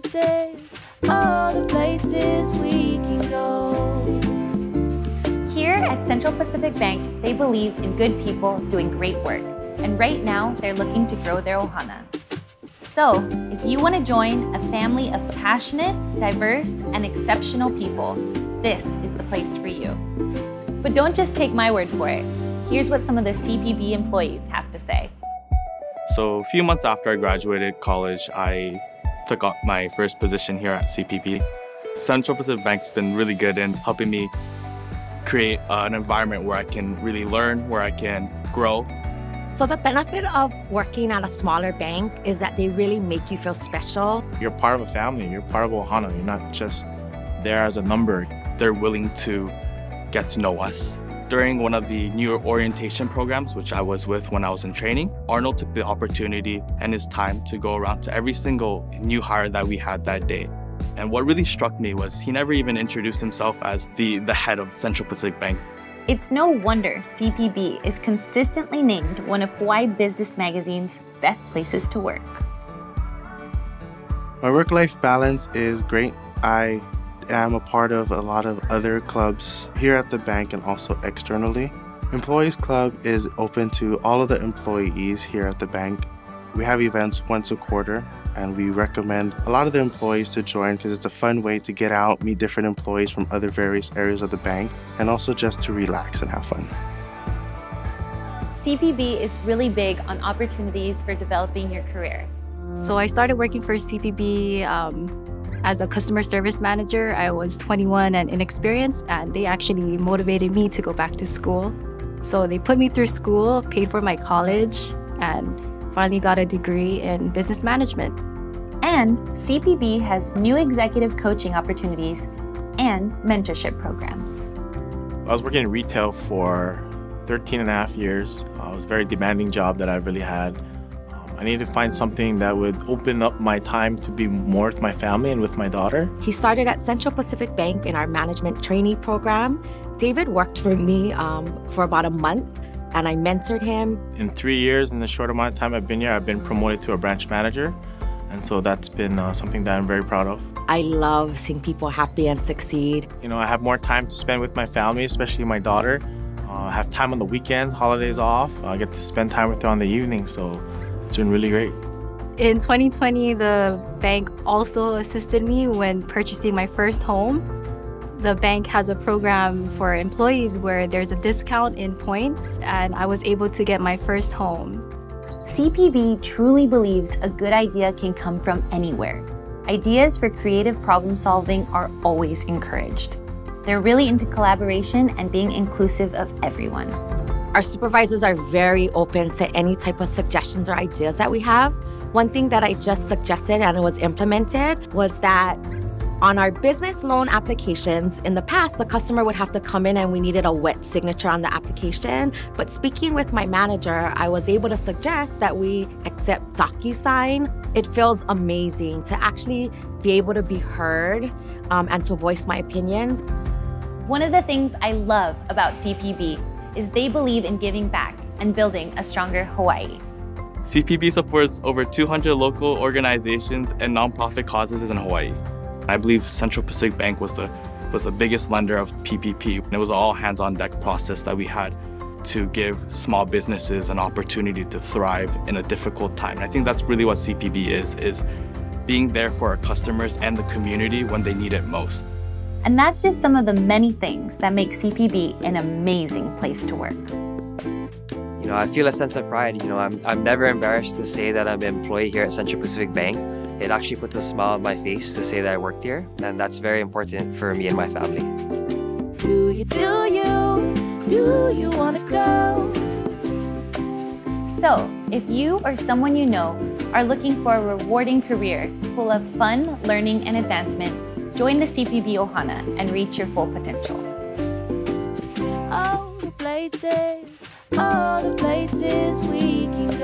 places, all the places we can go. Here at Central Pacific Bank, they believe in good people doing great work. And right now, they're looking to grow their ohana. So, if you want to join a family of passionate, diverse, and exceptional people, this is the place for you. But don't just take my word for it. Here's what some of the CPB employees have to say. So a few months after I graduated college, I took up my first position here at CPB. Central Pacific Bank's been really good in helping me create uh, an environment where I can really learn, where I can grow. So the benefit of working at a smaller bank is that they really make you feel special. You're part of a family, you're part of Ohana, you're not just there as a number. They're willing to get to know us. During one of the new orientation programs, which I was with when I was in training, Arnold took the opportunity and his time to go around to every single new hire that we had that day. And what really struck me was he never even introduced himself as the, the head of Central Pacific Bank. It's no wonder CPB is consistently named one of Hawaii Business Magazine's best places to work. My work life balance is great. I am a part of a lot of other clubs here at the bank and also externally. Employees Club is open to all of the employees here at the bank. We have events once a quarter, and we recommend a lot of the employees to join because it's a fun way to get out, meet different employees from other various areas of the bank, and also just to relax and have fun. CPB is really big on opportunities for developing your career. So I started working for CPB um, as a customer service manager. I was 21 and inexperienced, and they actually motivated me to go back to school. So they put me through school, paid for my college, and finally got a degree in business management. And CPB has new executive coaching opportunities and mentorship programs. I was working in retail for 13 and a half years. Uh, it was a very demanding job that I really had. I needed to find something that would open up my time to be more with my family and with my daughter. He started at Central Pacific Bank in our management trainee program. David worked for me um, for about a month and I mentored him. In three years, in the short amount of time I've been here, I've been promoted to a branch manager. And so that's been uh, something that I'm very proud of. I love seeing people happy and succeed. You know, I have more time to spend with my family, especially my daughter. Uh, I have time on the weekends, holidays off. I get to spend time with her on the evening, so it's been really great. In 2020, the bank also assisted me when purchasing my first home. The bank has a program for employees where there's a discount in points, and I was able to get my first home. CPB truly believes a good idea can come from anywhere. Ideas for creative problem solving are always encouraged. They're really into collaboration and being inclusive of everyone. Our supervisors are very open to any type of suggestions or ideas that we have. One thing that I just suggested and it was implemented was that on our business loan applications, in the past, the customer would have to come in and we needed a wet signature on the application. But speaking with my manager, I was able to suggest that we accept DocuSign. It feels amazing to actually be able to be heard um, and to voice my opinions. One of the things I love about CPB is they believe in giving back and building a stronger Hawaii. CPB supports over 200 local organizations and nonprofit causes in Hawaii. I believe Central Pacific Bank was the was the biggest lender of PPP. And it was all hands-on deck process that we had to give small businesses an opportunity to thrive in a difficult time. And I think that's really what CPB is, is being there for our customers and the community when they need it most. And that's just some of the many things that make CPB an amazing place to work. You know, I feel a sense of pride. You know, I'm, I'm never embarrassed to say that I'm an employee here at Central Pacific Bank. It actually puts a smile on my face to say that I worked here, and that's very important for me and my family. Do you, do you, do you wanna go? So, if you or someone you know are looking for a rewarding career full of fun, learning, and advancement, join the CPB Ohana and reach your full potential. All the places, all the places we can